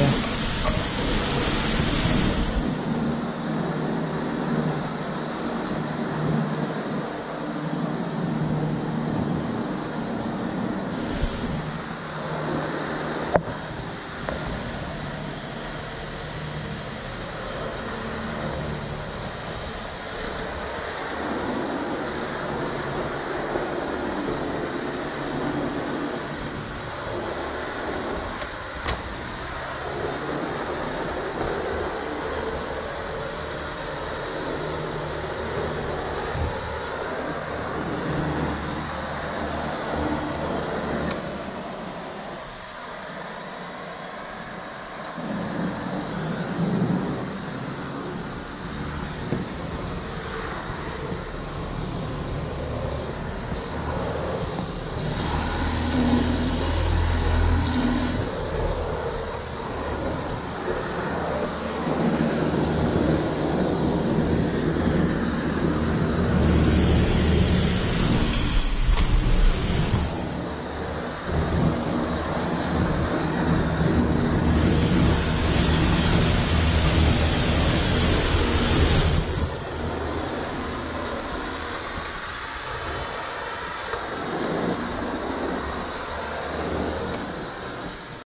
Yeah.